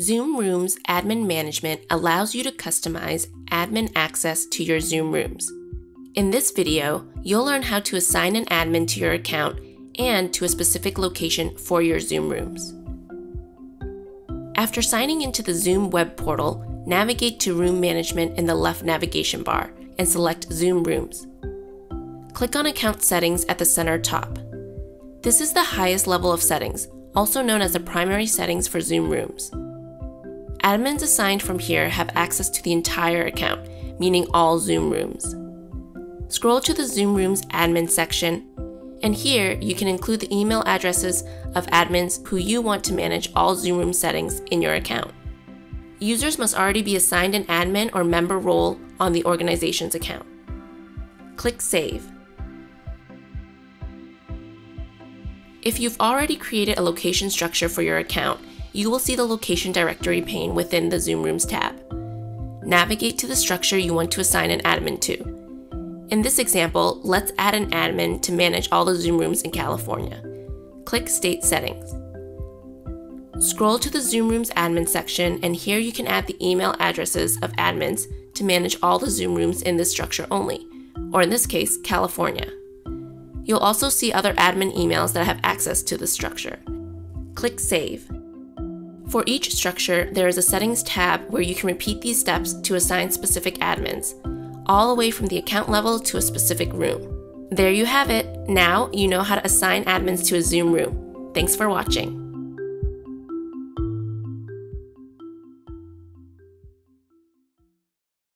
Zoom Rooms Admin Management allows you to customize admin access to your Zoom Rooms. In this video, you'll learn how to assign an admin to your account and to a specific location for your Zoom Rooms. After signing into the Zoom web portal, navigate to Room Management in the left navigation bar and select Zoom Rooms. Click on Account Settings at the center top. This is the highest level of settings, also known as the primary settings for Zoom Rooms. Admins assigned from here have access to the entire account, meaning all Zoom rooms. Scroll to the Zoom Rooms admin section, and here you can include the email addresses of admins who you want to manage all Zoom Room settings in your account. Users must already be assigned an admin or member role on the organization's account. Click Save. If you've already created a location structure for your account, you will see the location directory pane within the Zoom Rooms tab. Navigate to the structure you want to assign an admin to. In this example, let's add an admin to manage all the Zoom rooms in California. Click State Settings. Scroll to the Zoom Rooms admin section, and here you can add the email addresses of admins to manage all the Zoom rooms in this structure only, or in this case, California. You'll also see other admin emails that have access to this structure. Click Save. For each structure, there is a Settings tab where you can repeat these steps to assign specific admins, all the way from the account level to a specific room. There you have it. Now you know how to assign admins to a Zoom room. Thanks for watching.